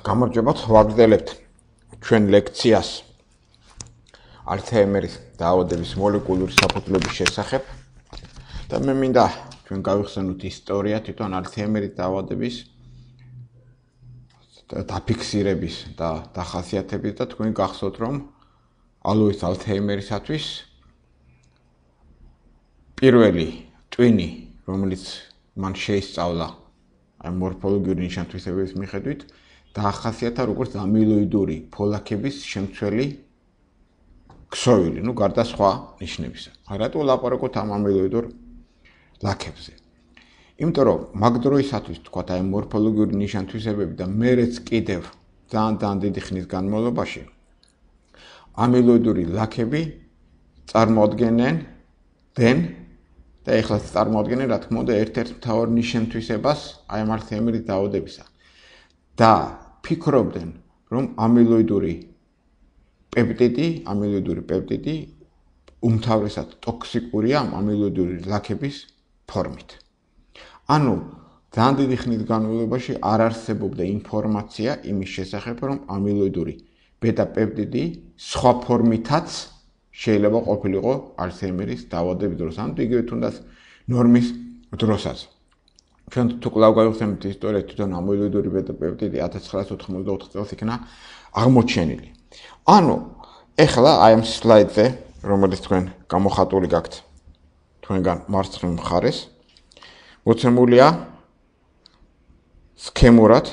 გამარჯობათ, ვაგრძელებთ ჩვენ ლექციას. ალცჰაიმერის დაავადების მოლეკულური საფუძვლების შესახებ. და მე მინდა ჩვენ გავიხსენოთ ისტორია თვითონ ალცჰაიმერის დაავადების დაფიქსირების და დახასიათების და თქვენ გახსოვთ რომ ალოის ალცჰაიმერისათვის პირველი ტვინი რომელიც მან შეისწავლა აი მორფოლოგიური ნიშან-თვისებების მიხედვით დაახასიათა როგორც ამილოიდური ფოლაკების შემცველი ქსოვილი, ну, გარდა სხვა ნიშნებისა. რატო ლაპარაკობთ ამ ამილოიდურ ლაქებზე? იმიტომ რომ მაგდროისათვის თქვა აი მორფოლოგიური ნიშან-თვისებები და მერეც კიდევ ძალიან ძალიან დიდი ხნის განმავლობაში ამილოიდური ლაქები წარმოადგენენ დენ და ეხლა წარმოადგენენ რა თქმა უნდა ერთ-ერთ მთავარ ნიშან-თვისებას აი ამ ალცჰაიმერის დაავადებისა. და ფიქრობდნენ, რომ ამილოიდური პეპტიდი, ამილოიდური პეპტიდი უმთავრესად ტოქსიკურია ამილოიდური ლაქების ფორმით. ანუ ძალიან დიდი ხნის განმავლობაში არ არსებობდა ინფორმაცია იმის შესახებ, რომ ამილოიდური ბეტა პეპტიდი სხვა ფორმითაც შეიძლება ყოფილიყო ალცჰაიმერის დაავადების დროს, ანუ იგივე თუნდაც ნორმის დროსაც. ჩვენ თუ კლავ გავიხსენებთ ისტორია თვითონ ამილოიდური ბეტაპეპტიდი 1984 წელს იქნა აღმოჩენილი. ანუ ეხლა აი ამ სლაიდზე რომელიც თქვენ გამოხატული გაქვთ თქვენგან მარცხნივ მხარეს მოცემულია სქემურად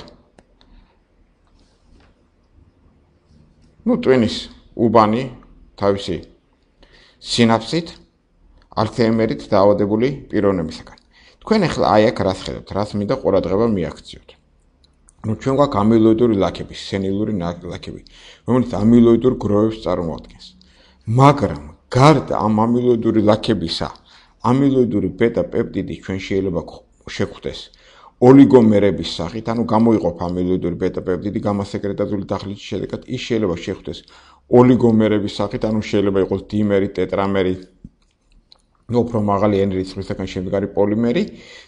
ну ტვინის უბანი თავისი სინაფსით ალცჰაიმერით დაავადებული პიროვნებისგან თქვენ ახლა აი აქ რას ხედავთ? რას მინდა ყურადღება მიაქციოთ? ну ჩვენ გვაქვს ამილოიდური ლაქები, სენილური ლაქები, რომელიც ამილოიდურ გროვებს წარმოადგენს. მაგრამ გარდა ამ ამილოიდური ლაქებისა, ამილოიდური ბეტა პეპტიდი ჩვენ შეიძლება შეგვხვდეს ოლიგომერების სახით, ანუ გამოიყოფ ამილოიდური ბეტა პეპტიდი გამასეკრეტაზული დახლითის შედეგად ის შეიძლება შეხვდეს ოლიგომერების სახით, ანუ შეიძლება იყოს დიმერი, ტეტრამერი, უფრო მაღალი ენერგიისგან შემდგარი პოლიმერი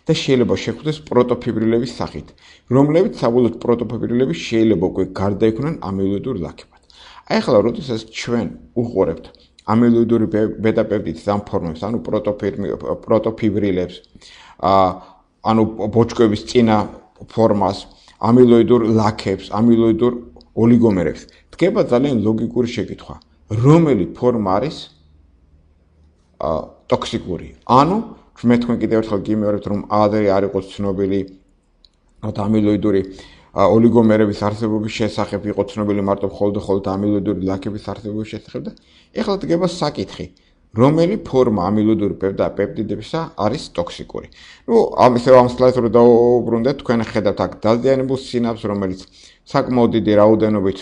და შეიძლება შეხვდეს პროტოფიბრილების სახით, რომლებიც საბოლოოდ პროტოფიბრილები შეიძლება უკვე გარდაიქმნან ამილოიდურ ლაქებად. აი ახლა როდესაც ჩვენ უყურებთ ამილოიდური ბეტაპეპტიდის ამ ფორმებს, ანუ პროტოფიბრილებს, აა ანუ ბოჭკოების წინა ფორმას, ამილოიდურ ლაქებს, ამილოიდურ ოლიგომერებს, დგება ძალიან ლოგიკური შეკითხვა, რომელი ფორმა არის აა ტოქსიკური. ანუ მე თქვენ კიდევ ერთხელ გიმეორებთ რომ ადრე არ იყოს ცნობილი ამილოიდური ოლიგომერების არსებობის შესახებ იყო ცნობილი მარტო მხოლოდ მხოლოდ ამილოიდური ლაქების არსებობის შესახებ და ეხლა დგება საკითხი რომელი ფორმა ამილოიდური პეპტიდებისა არის ტოქსიკური. ნუ ამ ისე ამ სლაიდს რო დაუბრუნდეთ თქვენ ხედავთ აქ დაზიანებულ სინაპს რომელიც საკმაოდ დიდი რაოდენობით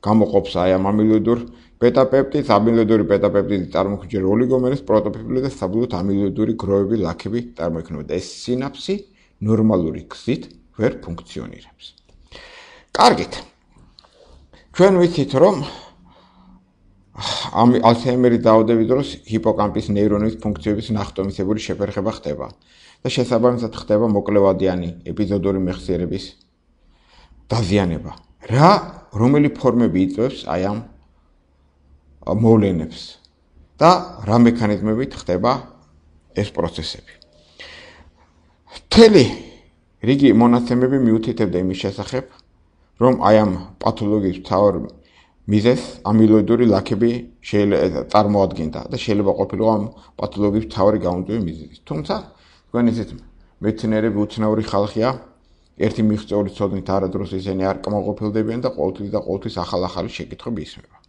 გამოყოფს აი ამ ამილოიდურ ბეტაპეპტიდს, ამილოიდური ბეტაპეპტიდი წარმოქმნის ოლიგომერებს, პროტოფიბლები და საბოლოოდ ამილოიდური გროვები, ლაქები წარმოქმნება და ეს სინაფსი ნორმალური გზით ვერ ფუნქციონირებს. კარგით. ჩვენ ვიცით, რომ ამ ალცჰაიმერის დაავადების დროს ჰიპოკამპის ნეირონების ფუნქციების ნახტომისებური შეფერხება ხდება და შესაბამისად ხდება მოკლევადიანი ეპიზოდური მეხსიერების დაზიანება. რა რომელი ფორმები იწვევს აი ამ მოვლენებს და რა მექანიზმებით ხდება ეს პროცესები. თელი რიგი მონაცემები მიუთითებდა იმის შესახებ, რომ აი ამ პათოლოგიის თავარ მიზეს ამილოიდური ლაქები შეიძლება წარმოადგენდა და შეიძლება ყოფილიყო ამ პათოლოგიის თავარი გამომწვევი მიზეზი. თუმცა თქვენ ისეთ მეცნიერები უცნაური ხალხია, ერთი მიღწეული ცოდნით არადროს ისინი არ კმაყოფილდებიან და ყოველთვის და ყოველთვის ახალ-ახალი შეკითხვები ისმება.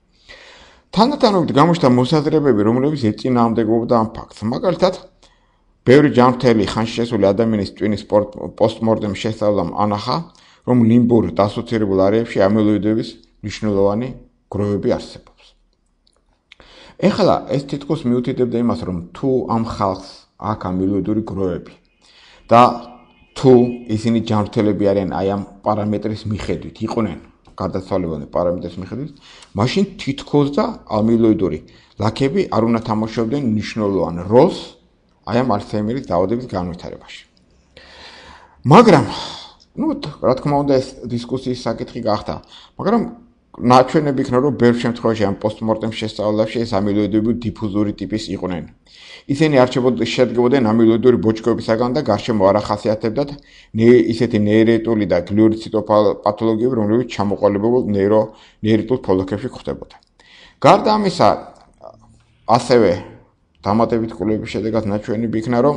თანდათანობით გამოჩნდა მოსაზრებები, რომლებიც ეწინააღმდეგებოდა ამ ფაქტს. მაგალითად, ბევრი ჯანმრთელი ხანში შესული ადამიანის ტვინის პოსტმორტემ შესწავლამ ანახა, რომ ლიმბურ დასოცირებულ არეებში ამილოიდების მნიშვნელოვანი გროვები არსებობს. ეხლა ეს თითქოს მიუთითებდა იმას, რომ თუ ამ ხალხს აქვს ამილოიდური გროვები და თუ ისინი ჯანმრთელები არიან აი ამ პარამეტრის მიხედვით, იყვნენ გადაცვალებადი პარამეტრის მიხედვით, მაშინ თითქოს და ამილოიდური ლაქები არ უნდა თამაშობდნენ მნიშვნელოვან როლს აი ამ ალცჰაიმერის დაავადების განვითარებაში. მაგრამ ну, რა თქმა უნდა ეს დისკუსიის საკითხი გახდა, მაგრამ ნაჩვენები იქნა რომ ბევრ შემთხვევაში ამ პოსტმორტემ შესწავლებში ეს ამილოიდები დიფუზური ტიპის იყვნენ. ისინი არჩებოდნენ შედგებოდნენ ამილოიდური ბოჭკოებისაგან და გარშემო არ ახასიათებდათ ისეთი ნეირეტული და გლიური ციტოპათოლოგიები, რომლებიც ჩამოყალიბებულ ნეირო ნეირიტულ ფოლოქებში ხდებოდა. გარდა ამისა, ასევე დამატებით კვლევების შედეგად ნაჩვენები იქნა, რომ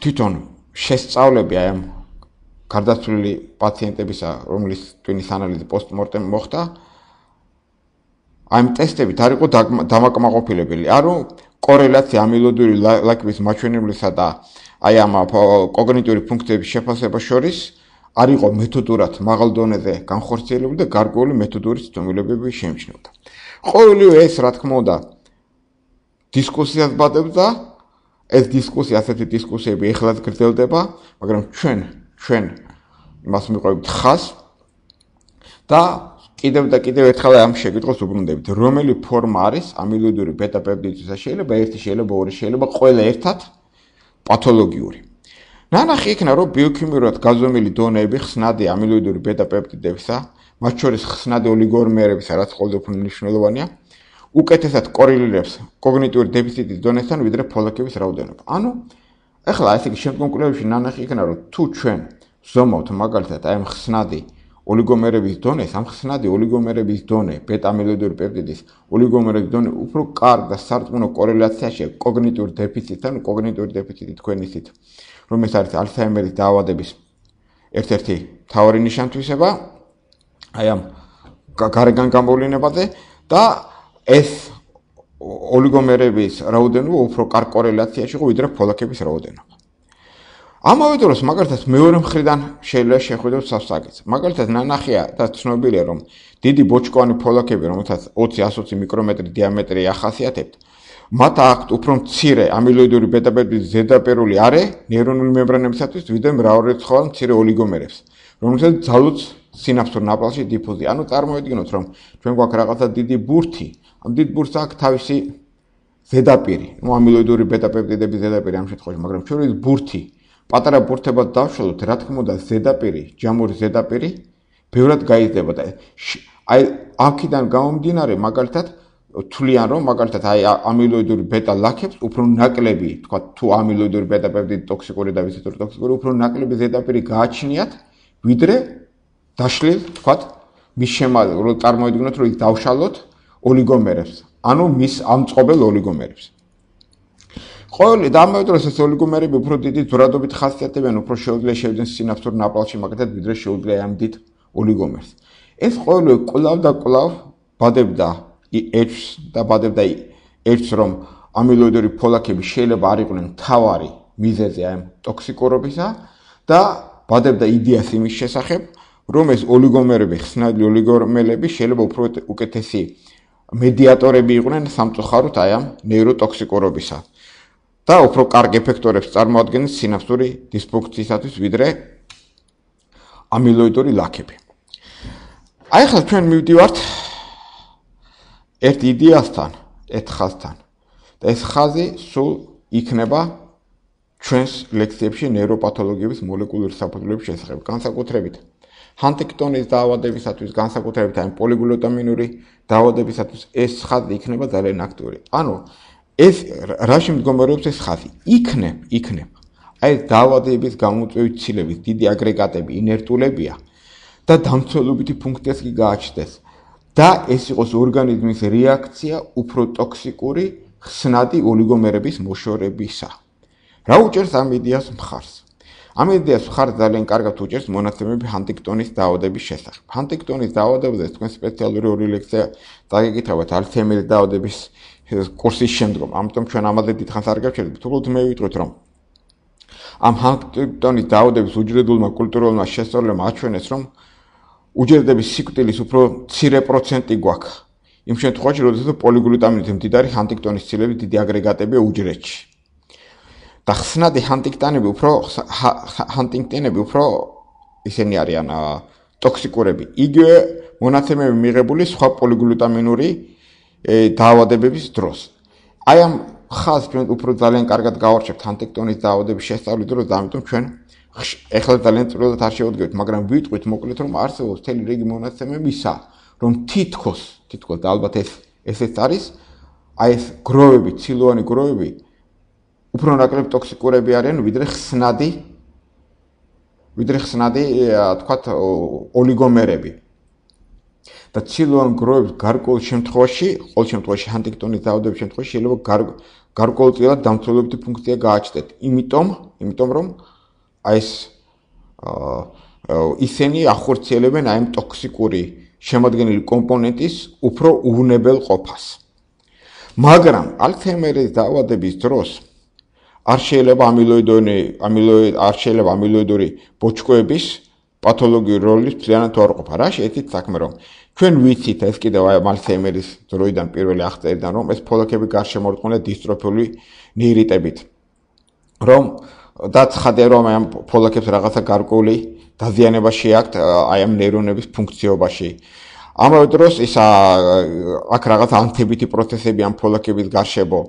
თვითონ შესწავლები აი ამ გარდაცვლილი პაციენტებისა, რომლის ტვინის ანალიზი პოსტმორტემ მოხდა, აი ამ ტესტებით არ იყო დამაკმაყოფილებელი. არო კორელაცია ამილოდური ლაკების მაჩვენებლისა და აი ამ კოგნიტიური ფუნქციების შეფასებას შორის არ იყო მეთოდურად მაღალ დონეზე განხორციელებული და გარკვეული მეთოდური ცნობილებები შეიმჩნეოდა. ყოველივე ეს, რა თქმა უნდა, დისკუსიას ბადებდა. ეს დისკუსია, ასეთი დისკუსიები ეხლაც გრძელდება, მაგრამ ჩვენ ჩვენ იმას მიყვებით ხას და კიდევ და კიდევ ერთხელ ამ შეკითხვას უბრუნდებით, რომელი ფორმა არის ამილოიდური ბეტა-პეპტიდისა? შეიძლება ერთი, შეიძლება ორი, შეიძლება ყველა ერთად პათოლოგიური. ნანახი იქნა, რომ ბიოქიმიურად გაზომილი დონეები ხსნადი ამილოიდური ბეტა-პეპტიდებისა, მათ შორის ხსნადი ოლიგომერებისა, რაც ყოველდღე უფრო მნიშვნელოვანია, უკეთესად კორელირებს კოგნიტიური დეფიციტის დონესთან ვიდრე ფოლაკების რაოდენობა. ანუ ეხლა ესე იგი შემდგომ კვლევებში ნანახი იქნა, რომ თუ ჩვენ ზომავთ მაგალითად აი ხსნადი ოლიგომერების დონე, სამხსნადი ოლიგომერების დონე, ბეტა-ამილოიდური პეპტიდის ოლიგომერების დონე უფრო კარგ და სარწმუნო კორელაციაშია კოგნიტური დეფიციტთან, კოგნიტური დეფიციტი თქვენ ისით, რომ ეს არის ალცჰაიმერის დაავადების ერთ-ერთი მთავარი ნიშან-თვისება, აი ამ გარეგან გამოვლენებაზე და ეს ოლიგომერების რაოდენობა უფრო კარგ კორელაციაში იყო ვიდრე ფოლაკების რაოდენობა. ამავე დროს მაგალითად მეორე მხრიდან შეიძლება შეხვიდოთ სასაკეთს. მაგალითად ნანახია და ცნობილია რომ დიდი ბოჭკოვანი ფოლაკები, რომელთაც 20-120 მიკრომეტრი დიამეტრი ახასიათებთ, მათ აქვთ უფრო მცირე ამილოიდური ბეტა-პეპტიდის ზედაპირული არე ნეირონული მემბრანებისათვის ვიდრე მრავალრიცხოვან მცირე ოლიგომერებს, რომელთაც ძალუც სინაფსურ ნაპრალში დიფუზია. ანუ წარმოვიდგინოთ რომ ჩვენ გვაქვს რაღაცა დიდი ბურთი, ამ დიდ ბურთს აქვს თავისი ზედაპირი, ну ამილოიდური ბეტა-პეპტიდების ზედაპირი ამ შემთხვევაში, მაგრამ ჩვენ ის ბურთი პატარა ბურთებად დავშალოთ, რა თქმა უნდა, ზედაპირი, ჯამური ზედაპირი ბევრად გაიზრდება და აი აქედან გამომდინარე, მაგალითად, თვლიან რომ მაგალითად აი ამილოიდური ბეტა-ლაქებს უფრო ნაკლები, თქვა თუ ამილოიდური ბეტა-პეპტიდი ტოქსიკური და ვიზიტური ტოქსიკური უფრო ნაკლები ზედაპირი გააჩნიათ, ვიდრე დაშლილ, თქვა მის შემალ, რომ წარმოიდგინოთ, რომ ის დავშალოთ ოლიგომერებს, ანუ მის ამწყობელ ოლიგომერებს. ყოველი და ამავე დროს ეს ოლიგომერები უფრო დიდი ძვრადობით ხასიათებიან, უფრო შეუძლია შევიდნენ სინაფსურ ნაპრალში, მაგათად ვიდრე შეუძლია ამ დიდ ოლიგომერს. ეს ყოველი კლავ და კლავ ბადებდა ეჭს და ბადებდა ეჭს რომ ამილოიდური ფოლაკები შეიძლება არ იყვნენ თავარი მიზეზი ამ ტოქსიკურობისა და ბადებდა იდეას იმის შესახებ, რომ ეს ოლიგომერები, ხსნადი ოლიგომერები შეიძლება უფრო უკეთესი მედიატორები იყვნენ სამწუხაროდ აი ამ ნეიროტოქსიკურობისა. და უფრო კარგ ეფექტორებს წარმოადგენს სინაფსური დისფუნქციისათვის ვიდრე ამილოიდური ლაქები. აი ახლა ჩვენ მივდივართ ერთ იდეასთან, ერთ ხაზთან. და ეს ხაზი სულ იქნება ჩვენს ლექციებში ნეიროპათოლოგიების მოლეკულური საფუძვლების შესახებ, განსაკუთრებით ჰანტინგტონის დაავადებისათვის, განსაკუთრებით აი პოლიგლუტამინური დაავადებისათვის ეს ხაზი იქნება ძალიან აქტიური. ანუ ეს რაში მდგომარეობს ეს ხაზი? იქნებ, იქნებ. აი დაავადების გამოწვევი ცილების დიდი აგრეგატები ინერტულებია და დამცველობითი ფუნქციას კი გააჩნდეს. და ეს იყოს ორგანიზმის რეაქცია უფრო ტოქსიკური ხსნადი ოლიგომერების მოშორებისა. რა უჭერს ამ იდეას მხარს? ამ იდეას მხარს ძალიან კარგად უჭერს მონაცემები ჰანტინგტონის დაავადების შესახებ. ჰანტინგტონის დაავადებზე თქვენ სპეციალური ორი ლექცია დაგეკითხავთ ალცჰაიმერის დაავადების კურსის შემდგომ. ამიტომ ჩვენ ამაზე დიდხანს არ გავჩერდით. უბრალოდ მე ვიტყვით რომ ამ ჰანტინგტონის დაავადების უჯრედულმა კულტურულმა შესწორებამ აჩვენეს რომ უჯრედების სიკვდილის უფრო მცირე პროცენტი გვაქვს. იმ შემთხვევაში, როდესაც პოლიგლუტამინით მდიდარი ჰანტინგტონის ცილები დიდი აგრეგატებია უჯრედში. და ხსნადი ჰანტინგტონები უფრო ჰანტინგტონები უფრო ისინი არიან ტოქსიკურები. იგივე მონაცემები მიღებული სხვა პოლიგლუტამინური დაავადებების დროს. აი ამ ხაზს ჩვენ უფრო ძალიან კარგად გავარჩევთ ანტექტონის დაავადების შესწავლის დროს ამიტომ ჩვენ ეხლა ძალიან წვრილად არ შევდგებით, მაგრამ ვიტყვით მოკლედ რომ არსებობს თელი რიგი მონაცემებისა, რომ თითქოს, თითქოს და ალბათ ეს ესეც არის, აი ეს გროვები, ცილოვანი გროვები უფრო ნაკლებ ტოქსიკურები არიან ვიდრე ხსნადი ვიდრე ხსნადი, თქვათ, ოლიგომერები. და ცილოვან გროვებს გარკვეულ შემთხვევაში, ყოველ შემთხვევაში ჰანტინგტონის დაავადების შემთხვევაში შეიძლება გარკვეულწილად დამცველობითი ფუნქცია გააჩნდეთ. იმიტომ, იმიტომ რომ აი ეს ისინი ახორციელებენ აი ამ ტოქსიკური შემადგენელი კომპონენტის უფრო უვნებელ ყოფას. მაგრამ ალცჰაიმერის დაავადების დროს არ შეიძლება ამილოიდონი ამილოიდ არ შეიძლება ამილოიდური ბოჭკოების პათოლოგიური როლის ძალიანად უარყოფა. რა შეეცით საქმე რომ ჩვენ ვიცით ეს კიდევ აი ალცჰაიმერის დროიდან პირველი აღწერიდან რომ ეს ფოლაკები გარშემორტყმულია დისტროფიული ნეირიტებით. რომ დაცხადე რომ ამ ფოლაკებს რაღაცა გარკვეული დაზიანება შეაქვთ აი ამ ნეირონების ფუნქციობაში. ამავე დროს ის აქ რაღაც ანთებითი პროცესები ამ ფოლაკების გარშემო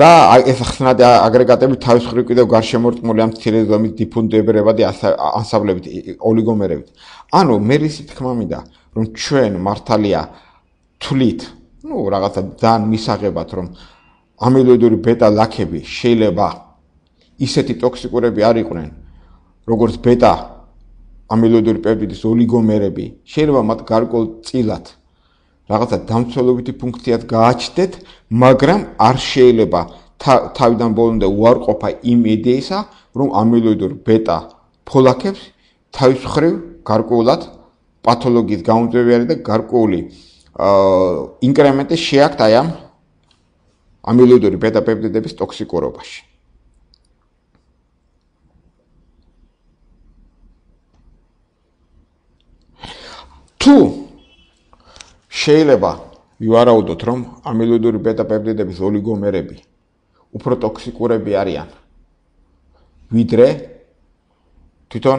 და ეს ხსნადი აგრეგატები თავის მხრივ კიდევ გარშემორტყმული ამ ცირე ზომის დიფუნდებერებადი ანსამბლებით ოლიგომერებით. ანუ მე რისი თქმა მინდა რომ ჩვენ მართალია თვლით, ну, რაღაცა ძალიან მისაღებად რომ ამილოიდური ბეტა ლაქები შეიძლება ისეთი ტოქსიკურები არ იყვნენ, როგორც ბეტა ამილოიდური პეპტიდის ოლიგომერები, შეიძლება მათ გარკვეულ წილად რაღაცა დამცველობითი ფუნქციაც გააჩნდეთ, მაგრამ არ შეიძლება თავიდან ბოლომდე უარყოფა იმ იდეისა, რომ ამილოიდურ ბეტა ფოლაკებს თავის მხრივ გარკვეულად პათოლოგიის გამომწვევი და გარკვეული ინკრემენტი შეაქვთ აი ამ ამილოიდური ბეტა პეპტიდების ტოქსიკურობაში. თუ შეიძლება ვივარაუდოთ, რომ ამილოიდური ბეტა-პეპტიდების ოლიგომერები უფრო ტოქსიკურები არიან ვიდრე თვითონ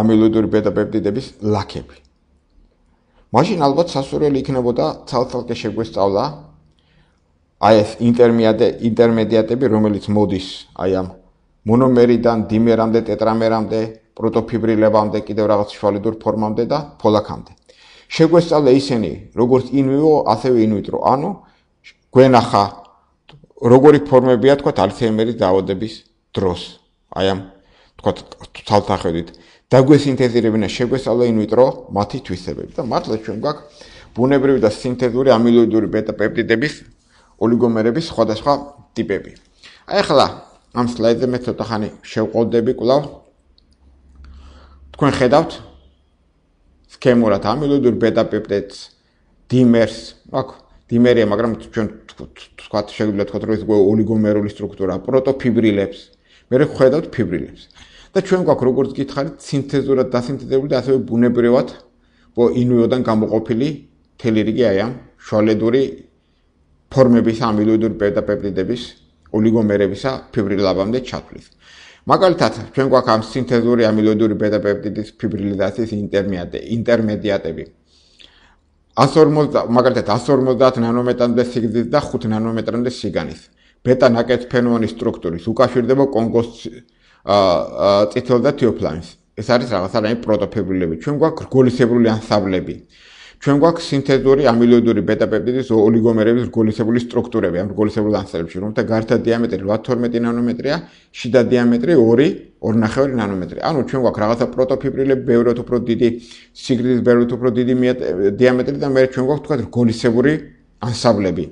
ამილოიდური ბეტა-პეპტიდების ლაქები. მაშინ ალბათ სასურველი იქნებოდა ცალ-ცალკე შეგვესწავლა აი ეს ინტერმედიატე ინტერმედიატები, რომელიც მოდის აი ამ მონომერიდან დიმერამდე, ტეტრამერამდე, პროტოფიბრილებამდე, კიდევ რაღაც შვალიდურ ფორმამდე და ფოლაკამდე. შეგვესწავლე ისინი, როგორც ინვიო, ასევე ინვიტრო. ანუ გვენახა როგორი ფორმებია, თქვა ალცჰაიმერის დაავადების დროს. აი ამ თქვა თალთახედით დაგვესინთეზირებინა შეგვესწავლე ინვიტრო მათი თვისებები და მართლა ჩვენ გვაქვს ბუნებრივი და სინთეზური ამილოიდური ბეტა-პეპტიდების ოლიგომერების სხვადასხვა ტიპები. აი ახლა ამ სლაიდზე მე ცოტა ხანი შევყოდები კვლავ. თქვენ ხედავთ სქემურად ამილოიდურ ბეტა-პეპტიდს დიმერს, აქ დიმერია, მაგრამ ჩვენ თქვა შეგვიძლია თქვა რომ ეს ოლიგომერული სტრუქტურა პროტოფიბრილებს, მე ხედავთ ფიბრილებს. და ჩვენ გვაქვს როგორც გითხარით, სინთეზურად დასინთეზებული და ასევე ბუნებრივად ინუოდან გამოყოფილი თელი რიგი აი ამ შვალედური ფორმების ამილოიდურ ბეტა-პეპტიდების ოლიგომერებისა ფიბრილაბამდე ჩათვლის. მაგალითად, ჩვენ გვაქვს ამ სინთეზური ამილოიდური ბეტა-პეპტიდის ფიბრილიზაციის ინტერმედიატები, ინტერმედიატები. 150, მაგალითად 150 ნანომეტრამდე სიგრძის და 5 ნანომეტრამდე სიგანის. ბეტა-ნაკეთფენონის სტრუქტურის უკავშირდება კონგოს აა წითელ და თიოფლანის. ეს არის რაღაცა რაიმე პროტოფიბრილები. ჩვენ გვაქვს რგოლისებრული ანსამბლები. ჩვენ გვაქვს სინთეზური ამილოიდური ბეტა-პეპტიდის ოლიგომერების რგოლისებული სტრუქტურები ამ რგოლისებულ ანსამბლებში, რომელთა გართა დიამეტრი 8-12 ნანომეტრია, შიდა დიამეტრი 2-2.5 ნანომეტრი. ანუ ჩვენ გვაქვს რაღაცა პროტოფიბრილები, ბევრად უფრო დიდი სიგრძის, ბევრად უფრო დიდი დიამეტრი და მე ჩვენ გვაქვს თქვა რგოლისებური ანსამბლები.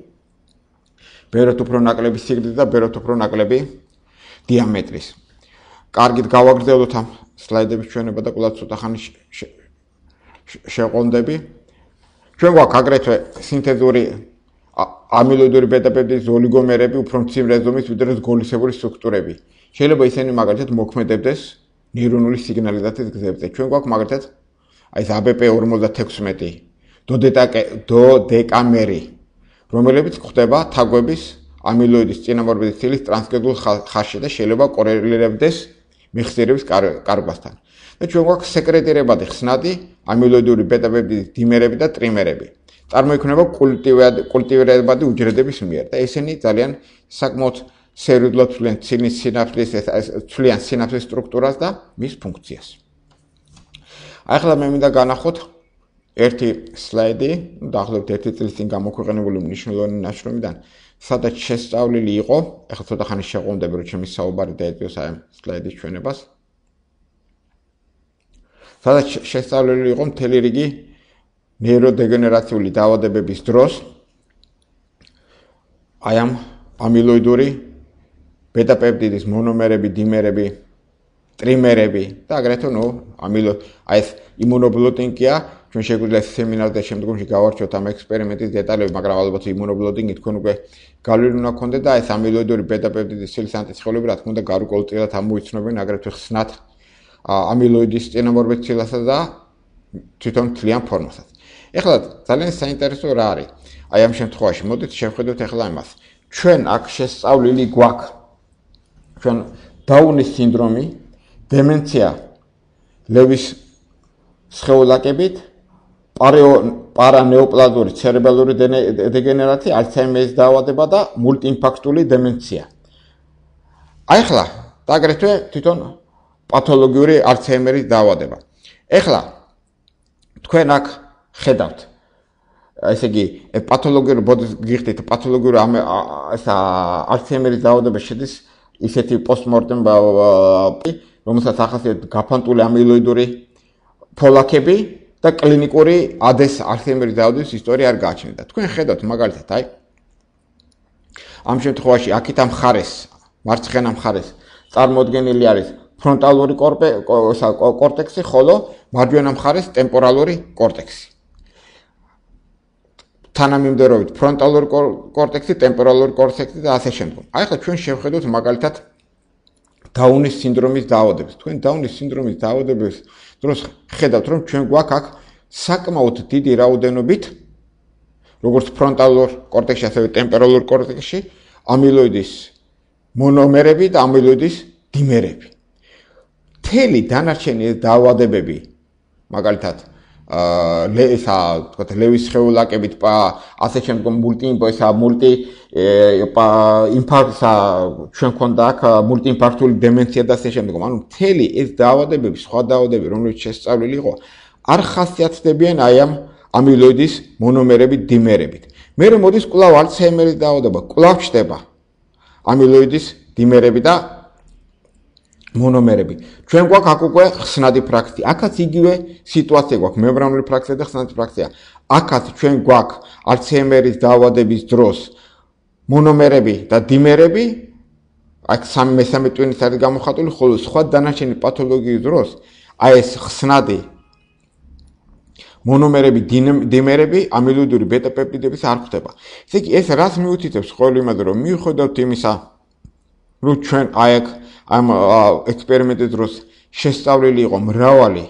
ბევრად უფრო ნაკლები სიგრძის და ბევრად უფრო ნაკლები დიამეტრის. კარგით გავაგრძელოთ ამ სლაიდების ჩვენება და კვლავ ცოტა ხანი შეყონდები. ჩვენ გვაქვს აგრეთვე სინთეზური ამილოიდური ბეტა-პეპტიდის ოლიგომერები, უფრო მცირე ზომის ვიდრე გოლისებური სტრუქტურები. შეიძლება ისინი მაგალითად მოქმედებდეს ნეირონული სიგნალიზაციის გზებზე. ჩვენ გვაქვს მაგალითად აი ეს ABP46, დოდეტაკე, დოდეკამერი, რომელებიც გვხვდება თაგვების ამილოიდის წინამორბედის ცილის ტრანსკრიბულ ხაზში და შეიძლება კორელირებდეს მეხსიერების კარგვასთან. და ჩვენ გვაქვს სეკრეტირებადი ხსნადი ამილოიდური ბეტა-პეპტიდის დიმერები და ტრიმერები. წარმოიქმნება კულტივირებადი უჯრედების მიერ და ესენი ძალიან საკმაოდ სერიოზულად თვლიან ცინის სინაფსის თვლიან სინაფსის სტრუქტურას და მის ფუნქციას. ახლა მე მინდა განახოთ ერთი სლაიდი, დაახლოებით 1 წლის წინ გამოქვეყნებული მნიშვნელოვანი ნაშრომიდან, სადაც შესწავლილი იყო, ახლა ცოტა ხანი შეყვდები რომ ჩემი საუბარი დაეწიოს აი სლაიდის ჩვენებას. სადაც შესწავლილი იყო მთელი რიგი ნეიროდეგენერაციული დაავადებების დროს. აი ამ ამილოიდური ბეტა-პეპტიდის მონომერები, დიმერები, ტრიმერები და აგრეთვე ნუ ამილო აი ეს იმუნობლოტინგია, ჩვენ შეგვიძლია სემინარზე შემდგომში გავარჩიოთ ამ ექსპერიმენტის დეტალები, მაგრამ ალბათ იმუნობლოტინგი თქვენ უკვე გავლილი უნდა გქონდეთ და ეს ამილოიდური ბეტა-პეპტიდის ცილის ანტიციკლები რა თქმა უნდა გარკვეულწილად ამოიცნობენ აგრეთვე ხსნათ ამილოიდის წინამორბედ ცილასა და თვითონ თლიან ფორმასაც. ეხლა ძალიან საინტერესო რა არის? აი ამ შემთხვევაში მოდით შევხედოთ ახლა იმას. ჩვენ აქ შესწავლილი გვაქვს ჩვენ დაუნის სინდრომი, დემენცია, ლევის სხეულაკებით, პარეო პარანეოპლაზური ცერებრალური დეგენერაცია, ალცჰაიმერის დაავადება და მულტიინფარქტული დემენცია. აი ახლა და აგრეთვე თვითონ პათოლოგიური ალცჰაიმერის დაავადება. ეხლა თქვენ აქ ხედავთ ესე იგი პათოლოგიური ბოდის გიხდით პათოლოგიური ესა ალცჰაიმერის დაავადება შედის ისეთი პოსტმორტემ რომელსაც ახასიათებს გაფანტული ამილოიდური ფოლაკები და კლინიკური ადეს ალცჰაიმერის დაავადების ისტორია არ გააჩნია. თქვენ ხედავთ მაგალითად აი ამ შემთხვევაში აქეთ ამ ხარეს მარცხენა მხარეს წარმოადგენილი არის ფრონტალური კორტექსი, ხოლო მარჯვენა მხარეს ტემპორალური კორტექსი. თანამიმდევრობით ფრონტალური კორტექსი, ტემპორალური კორტექსი და ასე შემდგომ. აი ხა ჩვენ შევხედოთ მაგალითად დაუნის სინდრომის დაავადებას. თქვენ დაუნის სინდრომის დაავადების დროს ხედავთ, რომ ჩვენ გვაქვს აქ საკმაოდ დიდი რაოდენობით როგორც ფრონტალურ კორტექსში, ასევე ტემპორალურ კორტექსში ამილოიდის მონომერები და ამილოიდის დიმერები. თელი დანარჩენი დაავადებები მაგალითად ესა თქვა ლევის ხეულაკებით პა ასე შემდგომ მულტიიმპოსა მულტი იმპაქტსა ჩვენ ქონდა აქ მულტიიმპაქტული დემენცია და ასე შემდგომ. ანუ მთელი ეს დაავადებები სხვა დაავადებები რომლებიც შესწავლილი იყო არ ხასიათდებიან აი ამ ამილოიდის მონომერებით დიმერებით. მე რომ მოდის კლავ ალცჰაიმერის დაავადება კლავ ჩდება ამილოიდის დიმერები და მონომერები. ჩვენ გვაქვს აქ უკვე ხსნადი ფრაქცია. აქაც იგივე სიტუაცია გვაქვს, მემბრანული ფრაქცია და ხსნადი ფრაქცია. აქაც ჩვენ გვაქვს ალცჰაიმერის დაავადების დროს მონომერები და დიმერები. აქ სამი მესამე ტვინის არის გამოხატული, ხოლო სხვა დანარჩენი პათოლოგიის დროს აი ეს ხსნადი მონომერები, დიმერები, ამილოიდური ბეტა-პეპტიდების არ ხდება. ესე იგი ეს რას მიუთითებს ყოველ იმაზე, რომ მიუხედავთ იმისა, რომ ჩვენ აი აქ ამ ექსპერიმენტის დროს შესწავლილი იყო მრავალი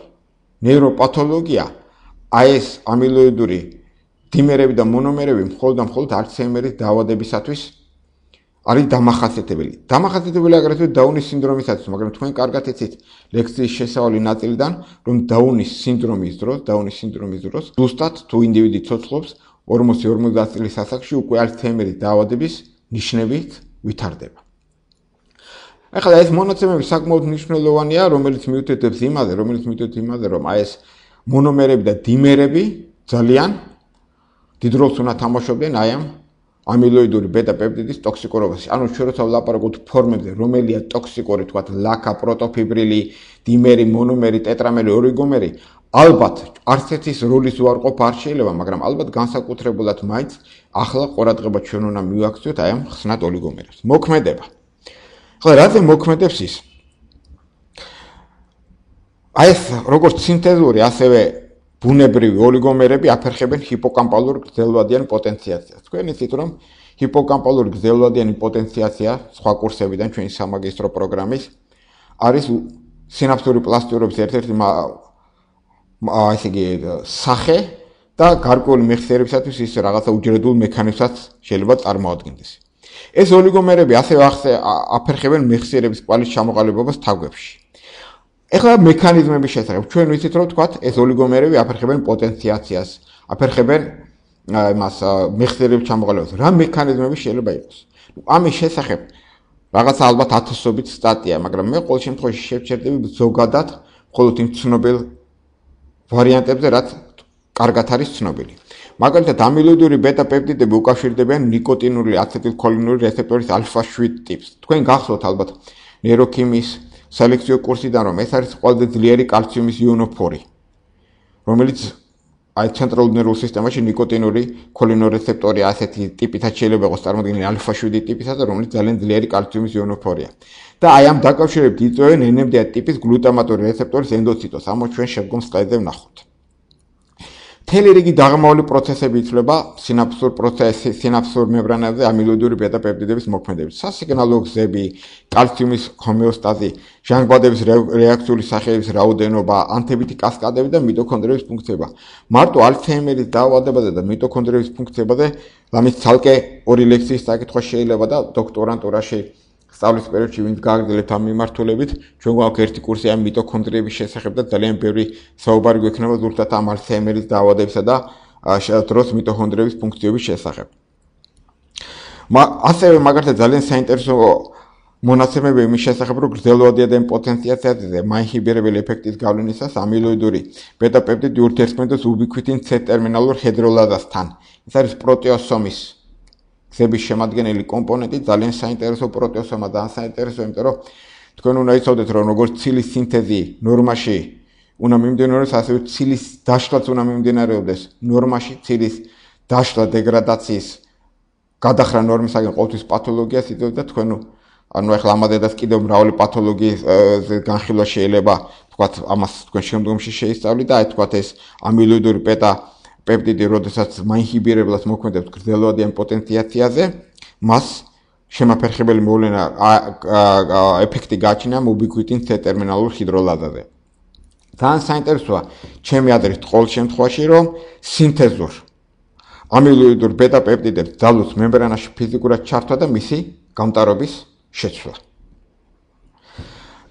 ნეიროპათოლოგია, აი ეს ამილოიდური დიმერები და მონომერები მხოლოდ და მხოლოდ ალცჰაიმერის დაავადებისათვის არის დამახასიათებელი. დამახასიათებელი აგრეთვე დაუნის სინდრომისათვის, მაგრამ თქვენ კარგად იცით ლექციის შესავალი ნაწილიდან, რომ დაუნის სინდრომის დროს, დაუნის სინდრომის დროს, ზუსტად თუ ინდივიდი ცოცხლობს 40-50 წლის ასაკში უკვე ალცჰაიმერის დაავადების ნიშნებით ვითარდება. ახლა ეს მონოცემები საკმაოდ მნიშვნელოვანია, რომელიც მიუთითებს იმაზე, რომელიც მიუთითებს იმაზე, რომ აი ეს მონომერები და დიმერები ძალიან დიდ როლს უნდა თამაშობდნენ აი ამ ამილოიდური ბეტა-პეპტიდის ტოქსიკურობაში. ანუ ჩვენ როცა ვლაპარაკობთ ფორმებზე, რომელია ტოქსიკური, თქვა ლაკა, პროტოფიბრილი, დიმერი, მონომერი, ტეტრამერი, ორიგომერი, ალბათ არც ერთის როლის უარყოფ არ შეიძლება, მაგრამ ალბათ განსაკუთრებულად მაინც ახლა ყურადღება ჩვენ უნდა მივაქციოთ აი ამ ხსნად ოლიგომერებს. მოქმედება ხო რაზე მოქმედებს ის? აი ეს როგორც სინთეზური ასევე ბუნებრივი ოლიგომერები აფერხებენ ჰიპოკამპალურ გრძელვადიან პოტენციაციას. თქვენ იცით რომ ჰიპოკამპალური გრძელვადიანი პოტენციაცია სხვა კურსებიდან ჩვენი სამაგისტრო პროგრამის არის სინაფსური პლასტიურობის ერთ-ერთი აი ესე იგი სახე და გარკვეული მეხსიერებისათვის ის რაღაცა უჯრედულ მექანიზმსაც შეიძლება წარმოადგენდეს ეს ოლიგომერები ასევე აფერხებენ მეხსიერების კვალის ჩამოყალიბებას თაგვებში. ეხლა მექანიზმების შესახებ ჩვენ ვიცით რომ თქვათ ეს ოლიგომერები აფერხებენ პოტენციაციას, აფერხებენ იმას მეხსიერების ჩამოყალიბებას. რა მექანიზმები შეიძლება იყოს? ამის შესახებ რაღაცა ალბათ ათასობით სტატია, მაგრამ მე ყოველ შემთხვევაში შევჩერდები ზოგადად მხოლოდ იმ ცნობილ ვარიანტებზე, რაც კარგად არის ცნობილი. მაგალითად, ამილოიდური ბეტა-პეპტიდები უკავშირდებიან ნიკოტინური აცეტილქოლინური რეცეპტორის ალფა-7 ტიპს. თქვენ გახსოვთ ალბათ ნეიროქიმიის სელექციო კურსიდან, რომ ეს არის ყველაზე ძლიერი კალციუმის იონოფორი, რომელიც აი ცენტრალურ ნერვულ სისტემაში ნიკოტინური ქოლინორეცეპტორი ასეთი ტიპითაც შეიძლება იყოს წარმოქმნილი ალფა-7 ტიპისაზე, რომელიც ძალიან ძლიერი კალციუმის იონოფორია. და აი ამ დაკავშირებით იწვევენ NMDA ტიპის გლუტამატური რეცეპტორის ენდოციტოს. ამო ჩვენ შეგვგონ სლაიდზე ვნახოთ. მთელი რიგი დაღმავალი პროცესები იცვლება სინაფსურ პროცესი, სინაფსურ მემბრანაზე ამილოიდური ბეტა-პეპტიდების მოქმედებით. სასიგნალო გზები, კალციუმის ჰომეოსტაზი, ჟანგბადების რეაქციული სახეების რაოდენობა, ანთებითი კასკადები და მიტოქონდრიების ფუნქციება. მარტო ალცჰაიმერის დაავადებაზე და მიტოქონდრიების ფუნქციებაზე ამის ცალკე ორი ლექციის საკითხვა შეიძლება და დოქტორანტურაში სწავლის პერიოდში ვინც გააგრძელებთ ამ მიმართულებით, ჩვენ გვაქვს ერთი კურსი ამ მიტოქონდრიების შესახებ და ძალიან ბევრი საუბარი გვექნება ზუსტად ამ ალცჰაიმერის დაავადებისა და დროს მიტოქონდრიების ფუნქციების შესახებ. მა ასევე მაგალითად ძალიან საინტერესო მონაცემები იმის შესახებ, რომ გრძელვადია და პოტენციაციაზე მაინჰიბირებელი ეფექტის გავლენისას ამილოიდური ბეტა-პეპტიდი ურთიერთქმედებს უბიკვიტინ C ტერმინალურ ჰიდროლაზასთან. ეს არის პროტეოსომის გზების შემადგენელი კომპონენტი ძალიან საინტერესო პროტეოსომა და საინტერესო, იმიტომ რომ თქვენ უნდა იცოდეთ, რომ როგორც ცილის სინთეზი ნორმაში უნდა მიმდინარეობდეს, ასევე ცილის დაშლაც უნდა მიმდინარეობდეს. ნორმაში, ცილის დაშლა დეგრადაციის გადახრა ნორმისაგან ყოველთვის პათოლოგიას იწვევს და თქვენ ანუ ახლა ამადედას კიდევ მრავალი პათოლოგიის განხილვა შეიძლება თქვათ ამას თქვენ შემდგომში შეისწავლით და აი თქვათ ეს ამილოიდური პეტა პეპტიდი, როდესაც მაინჰიბირებლად მოქმედებს გრძელვადიან პოტენციაციაზე, მას შემაფერხებელი მოვლენა ეფექტი გაჩნია მობიკვიტინ C ტერმინალურ ჰიდროლაზაზე. ძალიან საინტერესოა ჩემი აზრით ყოველ შემთხვევაში, რომ სინთეზურ ამილოიდურ ბეტა-პეპტიდებს ძალუც მემბრანაში ფიზიკურად ჩართვა და მისი გამტარობის შეცვლა.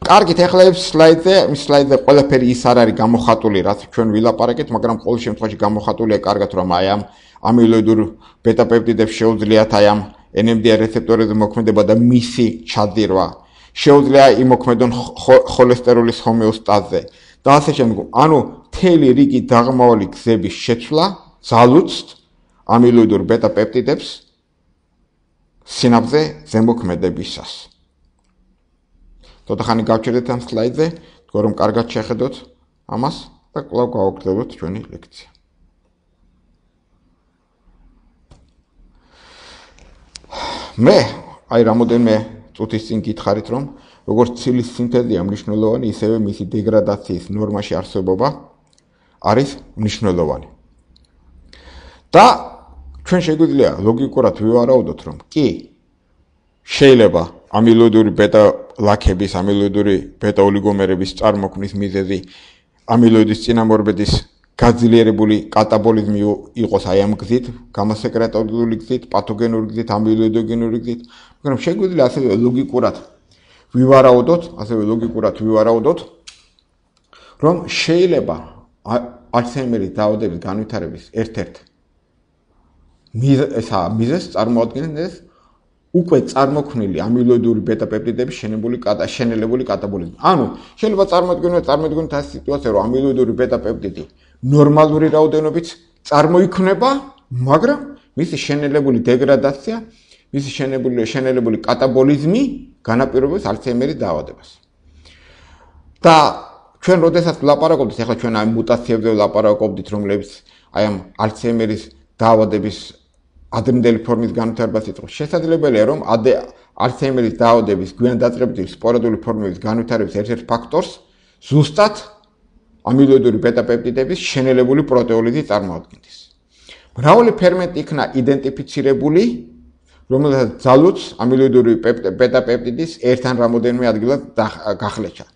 კარგით, ახლა ეს სლაიდზე, ის სლაიდზე ყველაფერი ის არ არის გამოხატული, რაც ჩვენ ვილაპარაკეთ, მაგრამ ყოველ შემთხვევაში გამოხატულია კარგად, რომ აი ამ ამილოიდურ ბეტა-პეპტიდებს შეუძლიათ აი ამ NMDA რეცეპტორებზე მოქმედება და მისი ჩაძირვა. შეუძლია იმოქმედონ ხოლესტეროლის ჰომეოსტაზზე და ასე შემდეგ. ანუ მთელი რიგი დაღმავალი გზების შეცვლა ძალუცთ ამილოიდურ ბეტა-პეპტიდებს სინაპზე ზემოქმედებისას. ცოტა ხანი გავჩერდეთ ამ სლაიდზე, თქო რომ კარგად შეხედოთ ამას და კვლავ გავაგრძელებთ ჩვენი ლექცია. მე აი რამოდენმე წუთის წინ გითხარით რომ როგორც ცილის სინთეზია მნიშვნელოვანი, ისევე მისი დეგრადაციის ნორმაში არსებობა არის მნიშვნელოვანი. და ჩვენ შეგვიძლია ლოგიკურად ვივარაუდოთ რომ კი შეიძლება ამილოიდური ბეტა ლაქების ამილოიდური ბეტა ოლიგომერების წარმოქმნის მიზეზი ამილოიდის წინამორბედის გაძლიერებული კატაბოლიზმი იყოს აი ამ გზით, გამოსეკრეტებული გზით, პათოგენური გზით, ამილოიდოგენური გზით, მაგრამ შეგვიძლია ასევე ლოგიკურად ვივარაუდოთ, ასევე ლოგიკურად ვივარაუდოთ, რომ შეიძლება ალცჰაიმერის დაავადების განვითარების ერთ-ერთ მიზეზს მიზეზს წარმოადგენდეს უკვე წარმოქმნილი ამილოიდური ბეტა-პეპტიდების შენებული კატა შენელებული კატაბოლიზმი. ანუ შეიძლება წარმოქმნილ წარმოქმნილ თას სიტუაცია რომ ამილოიდური ბეტა-პეპტიდი ნორმალური რაოდენობით წარმოიქმნება, მაგრამ მისი შენელებული დეგრადაცია, მისი შენებული შენელებული კატაბოლიზმი განაპირობებს ალცჰაიმერის დაავადებას. და ჩვენ როდესაც ვლაპარაკობთ, ახლა ჩვენ აი მუტაციებზე ვლაპარაკობთ, რომლებიც აი ამ ალცჰაიმერის დაავადების ადრინდელი ფორმის განვითარებას იწყებს. შესაძლებელია, რომ ალცჰაიმერის დაავადების გვიან დაწყებითი სპორადული ფორმების განვითარების ერთ-ერთ ფაქტორს ზუსტად ამილოიდური ბეტა-პეპტიდების შენელებული პროტეოლიზი წარმოადგენს. მრავალი ფერმენტი იქნა იდენტიფიცირებული, რომელსაც ძალუც ამილოიდური ბეტა-პეპტიდის ერთ ან რამოდენიმე ადგილად გახლეჩა.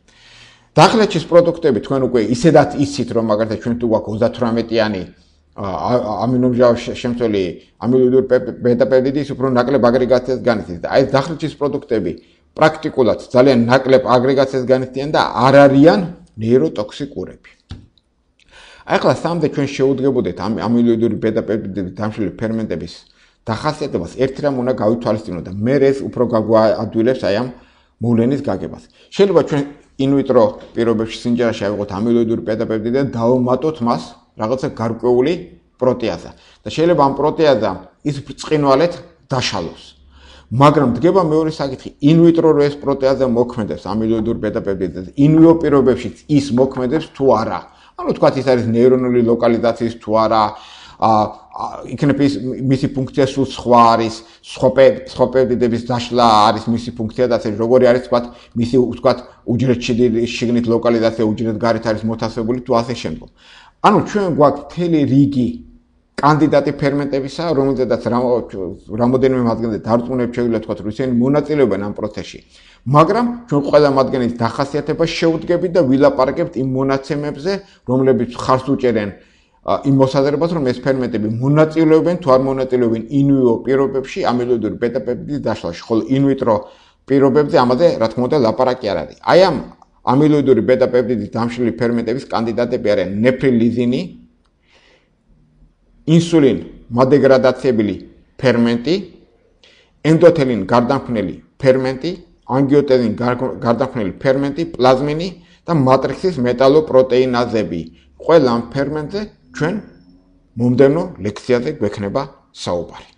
დახლეჩის პროდუქტები თქვენ უკვე ისედაც იცით, რომ მაგალითად ჩვენ თუ გვაქვს 38-იანი ამინომჟავ შემცველი ამილოიდურ ბეტა-პეპტიდის უფრო ნაკლებ აგრეგაციას განიცდის და აი დახლეჩის პროდუქტები პრაქტიკულად ძალიან ნაკლებ აგრეგაციას განიცდიან და არ არიან ნეიროტოქსიკურები. აი ახლა სამზე ჩვენ შეუდგებოდეთ ამ ამილოიდური ბეტა-პეპტიდების დამშლელი ფერმენტების დახასიათებას ერთ რამ უნდა გავითვალისწინოთ და მე ეს უფრო გაგვაადვილებს აი ამ მოვლენის გაგებას. შეიძლება ჩვენ ინვიტრო პირობებში სინჯარაში ავიღოთ ამილოიდური პედაპეპტიდი და დავუმატოთ მას რაღაცა გარკვეული პროტეაზა. და შეიძლება ამ პროტეაზა ის ბრწყინვალეთ დაშალოს. მაგრამ დგება მეორე საკითხი, ინვიტრო რო ეს პროტეაზა მოქმედებს ამილოიდურ ბეტაპეპტიდზე, ინვიო პირობებში ის მოქმედებს თუ არა? ანუ თქვა ის არის ნეირონული ლოკალიზაციის თუ არა? ა იქნებ ის მისი ფუნქცია სულ სხვა არის, სხვა სხვა პეპტიდების დაშლა არის მისი ფუნქცია და ასე როგორი არის თქვა მისი თქვა უჯრედში შიგნით ლოკალიზაცია უჯრედ გარეთ არის მოთავსებული თუ ასე შემდგომ. ანუ ჩვენ გვაქვს თელი რიგი კანდიდატი ფერმენტებისა, რომელზედაც რამოდენიმე მათგანზე დარწმუნებით შეგვიძლია თქვა, რომ ისინი მონაწილეობენ ამ პროცესში. მაგრამ ჩვენ ყველა მათგანის დახასიათებას შეუდგებით და ვილაპარაკებთ იმ მონაცემებზე, რომლებიც ხარს უჭერენ იმ მოსაზრებას, რომ ეს ფერმენტები მონაწილეობენ თუ არ მონაწილეობენ ინვიო პირობებში ამილოიდური ბეტა-პეპტიდის დაშლაში, ხოლო ინვიტრო პირობებზე ამაზე, რა თქმა უნდა, ლაპარაკი არ არის. აი ამ ამილოიდური ბეტა-პეპტიდის დამშლელი ფერმენტების კანდიდატები არიან ნეფრილიზინი, ინსულინ მადეგრადაციებელი ფერმენტი, ენდოთელინ გარდამქმნელი ფერმენტი, ანგიოტენზინ გარდამქმნელი ფერმენტი, პლაზმინი და მატრიქსის მეტალოპროტეინაზები. ყველა ამ ფერმენტზე ჩვენ მომდენო ლექციაზე გვექნება საუბარი.